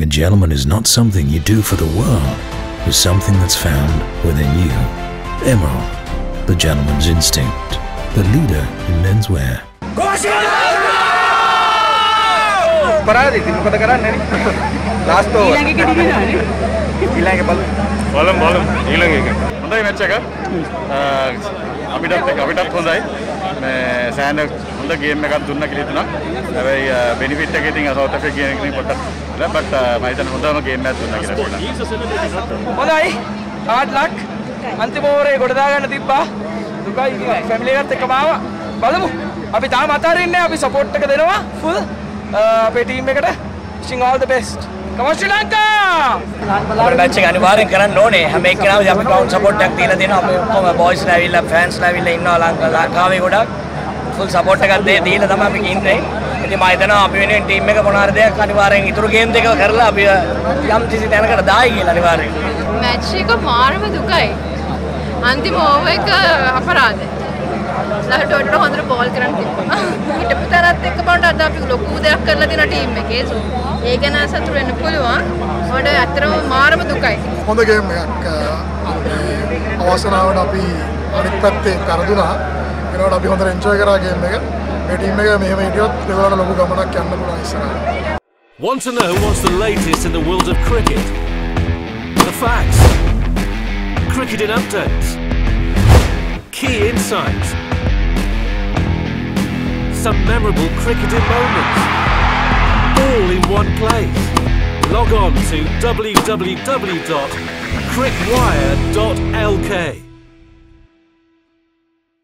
being a gentleman is not something you do for the world, it's something that's found within you. Emerald, the gentleman's instinct, the leader in menswear. බලමු බලමු. ඊළඟ එක. හොඳයි match එක. අපිටත් අපිටත් හොඳයි. මේ සෑහෙන හොඳ ගේම් එකක් දුන්න කියලා හිතුණා. හැබැයි බෙනිෆිට් එක ඉතින් සවුත් ඇෆ්‍රිකා කියන එකනේ පොඩ්ඩක් බට් මම හිතන්නේ හොඳම ගේම් එකක් දුන්නා කියලා හොඳයි. හાર્ඩ් ලක් අන්තිම ඕවරේ ගොඩ දාගන්න තිබ්බා. දුකයි. ෆැමිලි එකත් එක්කම ආවා. බලමු. අපි තාම අතාරින්නේ අපි සපෝට් එක දෙනවා. ෆුල් අපේ ටීම් එකට. wishing all the best on ශ්‍රී ලංකා අපේ මැච් එක අනිවාර්යෙන් කරන්න ඕනේ. හැම එක්කෙනාම අපි ග්‍රවුන්ඩ් සපෝට් එකක් දීලා දෙනවා. අපි ඔක්කොම බොයිස්ලා ඇවිල්ලා ෆෑන්ස්ලා ඇවිල්ලා ඉන්නවා ලංකා ලංකාවේ ගොඩක්. ෆුල් සපෝට් එකක් දීලා තමයි අපි ඉන්නේ. ඉතින් මම හිතනවා අපි වෙනුවෙන් ටීම් එක මොනවාරි දෙයක් අනිවාර්යෙන් ඉතුරු ගේම් දෙක කරලා අපි යම් කිසි තැනකට දායි කියලා අනිවාර්යෙන්. මැච් එක මාරම දුකයි. අන්තිම ඕව එක අපරාධ. ලහටට හොඳට බෝල් කරන්න තිබ්බා. හිටපු තරත් එක්ක අද අපි ලොකු දෙයක් කරලා දෙන ටීම් එකේ. සෝ ඒ ගැන සතුටු වෙන්න පුළුවන්. මට ඇත්තටම මාරම දුකයි. හොඳ ගේම් එකක්. අවසනාවට අපි අනිත් පැත්තේ කරදුනා. ඒනකොට අපි හොඳට එන්ජොයි කරා ගේම් එක. මේ ටීම් එක මෙහෙම හිටියොත් ඒගොල්ලන්ට ලොකු ගමනක් යන්න පුළුවන් ඉස්සරහට Want to know what's the latest in the world of cricket? The facts, cricketing updates, key insights, some memorable cricketing moments, all in one place. Log on to www.crickwire.lk.